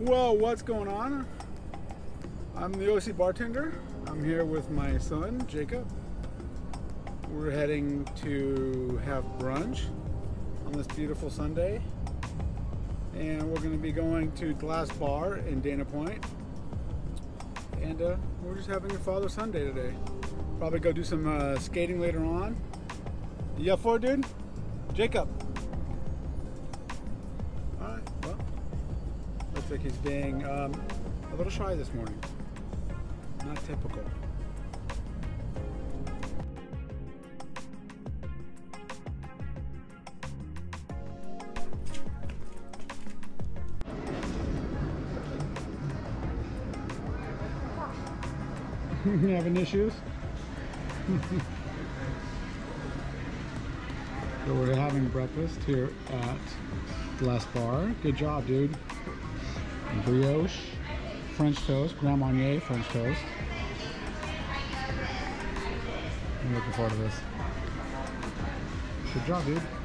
Well, what's going on? I'm the OC bartender. I'm here with my son, Jacob. We're heading to have brunch on this beautiful Sunday. And we're going to be going to Glass Bar in Dana Point. And uh, we're just having a Father Sunday today. Probably go do some uh, skating later on. You up for it, dude? Jacob. Like he's being um, a little shy this morning. Not typical. having issues? so we're having breakfast here at Glass Bar. Good job, dude brioche, French toast, Grand Marnier French toast. I'm looking forward to this. Good job, dude.